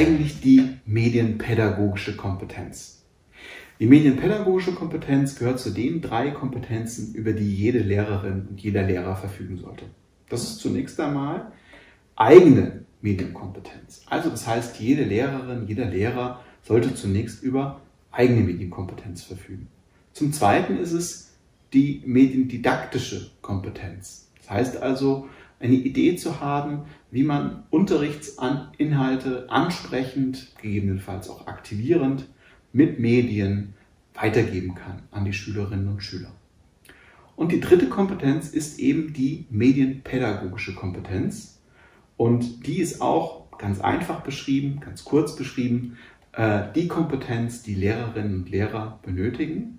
eigentlich die medienpädagogische Kompetenz? Die medienpädagogische Kompetenz gehört zu den drei Kompetenzen, über die jede Lehrerin und jeder Lehrer verfügen sollte. Das ist zunächst einmal eigene Medienkompetenz. Also das heißt, jede Lehrerin, jeder Lehrer sollte zunächst über eigene Medienkompetenz verfügen. Zum Zweiten ist es die mediendidaktische Kompetenz. Das heißt also, eine Idee zu haben, wie man Unterrichtsinhalte ansprechend, gegebenenfalls auch aktivierend mit Medien weitergeben kann an die Schülerinnen und Schüler. Und die dritte Kompetenz ist eben die medienpädagogische Kompetenz. Und die ist auch ganz einfach beschrieben, ganz kurz beschrieben, äh, die Kompetenz, die Lehrerinnen und Lehrer benötigen,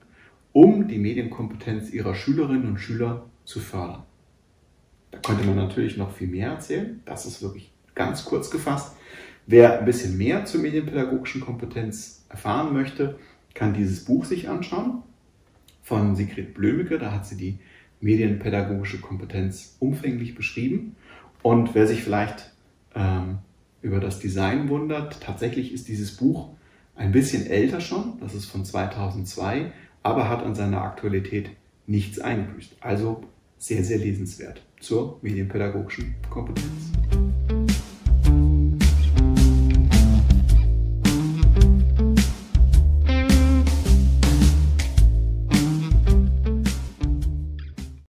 um die Medienkompetenz ihrer Schülerinnen und Schüler zu fördern. Da könnte man natürlich noch viel mehr erzählen. Das ist wirklich ganz kurz gefasst. Wer ein bisschen mehr zur medienpädagogischen Kompetenz erfahren möchte, kann dieses Buch sich anschauen von Sigrid Blömecke. Da hat sie die medienpädagogische Kompetenz umfänglich beschrieben. Und wer sich vielleicht ähm, über das Design wundert, tatsächlich ist dieses Buch ein bisschen älter schon. Das ist von 2002, aber hat an seiner Aktualität nichts eingebüßt. Also sehr, sehr lesenswert zur medienpädagogischen Kompetenz.